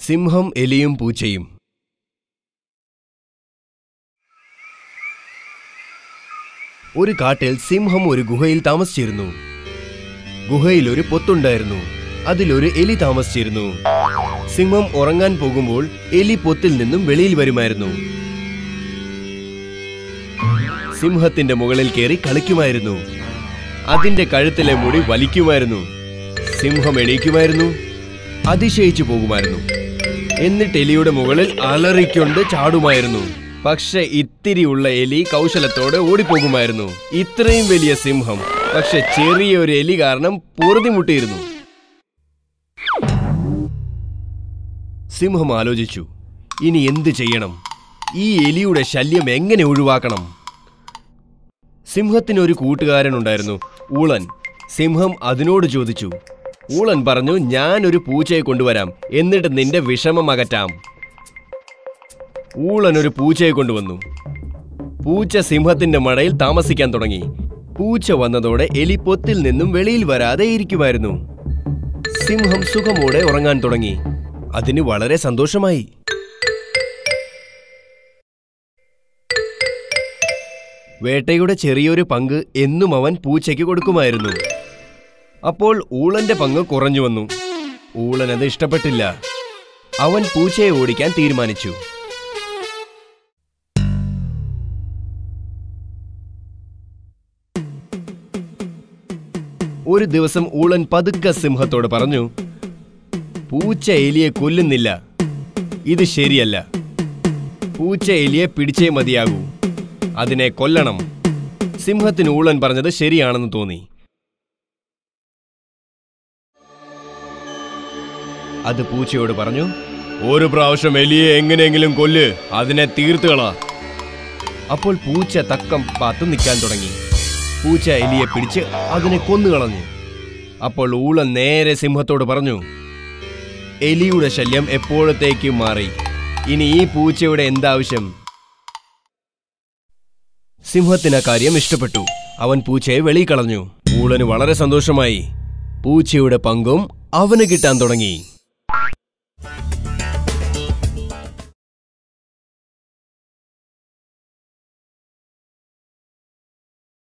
സിംഹം എലിയും പൂച്ചയും. ഒരു കാട്ടിൽ സിംഹം ഒരു ഗുഹയിൽ താമസിച്ചിരുന്നു. ഗുഹയിൽ ഒരു പൊത്തുണ്ടായിരുന്നു. അതിലൊരു എലി താമസിച്ചിരുന്നു. സിംഹം ഉറങ്ങാൻ പോകുമ്പോൾ എലി പൊത്തിൽ നിന്നും വെളിയിൽ വരുമായിരുന്നു. സിംഹത്തിന്റെ മുകളിൽ കയറി കളിക്കുമായിരുന്നു. അതിന്റെ കഴുത്തിലെ മുടി വലിക്കുമായിരുന്നു. സിംഹം എണീക്കുമായിരുന്നു. അതിശയിച്ചു പോകുമായിരുന്നു. എന്നിട്ട് എലിയുടെ മുകളിൽ അലറിക്കൊണ്ട് ചാടുമായിരുന്നു. പക്ഷെ ഇത്തിരിയുള്ള എലി കൗശലത്തോടെ ഓടിപ്പോകുമായിരുന്നു. ഇത്രയും വലിയ സിംഹം. പക്ഷെ ചെറിയ ഒരു എലി കാരണം പൊറുതിമുട്ടിയിരുന്നു. സിംഹം ആലോചിച്ചു. ഇനി എന്ത് ചെയ്യണം? ഈ എലിയുടെ ശല്യം എങ്ങനെ ഒഴിവാക്കണം? സിംഹത്തിന് ഒരു കൂട്ടുകാരനുണ്ടായിരുന്നു. ഊളൻ സിംഹം അതിനോട് ചോദിച്ചു. ഊളൻ പറഞ്ഞു ഞാൻ ഒരു പൂച്ചയെ കൊണ്ടുവരാം. എന്നിട്ട് നിന്റെ വിഷമം അകറ്റാം. ഊളൻ ഒരു പൂച്ചയെ കൊണ്ടുവന്നു. പൂച്ച സിംഹത്തിന്റെ മടയിൽ താമസിക്കാൻ തുടങ്ങി. പൂച്ച വന്നതോടെ എലി പൊത്തിൽ നിന്നും വെളിയിൽ വരാതെ ഇരിക്കുമായിരുന്നു. സിംഹം സുഖമോടെ ഉറങ്ങാൻ തുടങ്ങി. അതിന് വളരെ സന്തോഷമായി. വേട്ടയുടെ ചെറിയൊരു പങ്ക് എന്നും അവൻ പൂച്ചയ്ക്ക് കൊടുക്കുമായിരുന്നു. അപ്പോൾ ഊളന്റെ പങ്ക് കുറഞ്ഞു വന്നു. ഊളൻ അത് ഇഷ്ടപ്പെട്ടില്ല. അവൻ പൂച്ചയെ ഓടിക്കാൻ തീരുമാനിച്ചു. ഒരു ദിവസം ഊളൻ പതുക്കെ സിംഹത്തോട് പറഞ്ഞു പൂച്ച എലിയെ കൊല്ലുന്നില്ല. ഇത് ശരിയല്ല. പൂച്ച എലിയെ പിടിച്ചേ മതിയാകൂ. അതിനെ കൊല്ലണം. സിംഹത്തിന് ഊളൻ പറഞ്ഞത് ശരിയാണെന്ന് തോന്നി. അത് പൂച്ചയോട് പറഞ്ഞു ഒരു പ്രാവശ്യം എലിയെ എങ്ങനെയെങ്കിലും കൊല്ല് അതിനെ തീർത്തുകളാ. അപ്പോൾ പൂച്ച തക്കം പാത്തു നിൽക്കാൻ തുടങ്ങി. പൂച്ച എലിയെ പിടിച്ച് അതിനെ കൊന്നുകളഞ്ഞു. അപ്പോൾ ഊള നേരെ സിംഹത്തോട് പറഞ്ഞു എലിയുടെ ശല്യം എപ്പോഴത്തേക്കും മാറി. ഇനി ഈ പൂച്ചയുടെ എന്താവശ്യം? സിംഹത്തിന് കാര്യം ഇഷ്ടപ്പെട്ടു. അവൻ പൂച്ചയെ വെളി കളഞ്ഞു. ഊളന് വളരെ സന്തോഷമായി. പൂച്ചയുടെ പങ്കും അവന് കിട്ടാൻ തുടങ്ങി.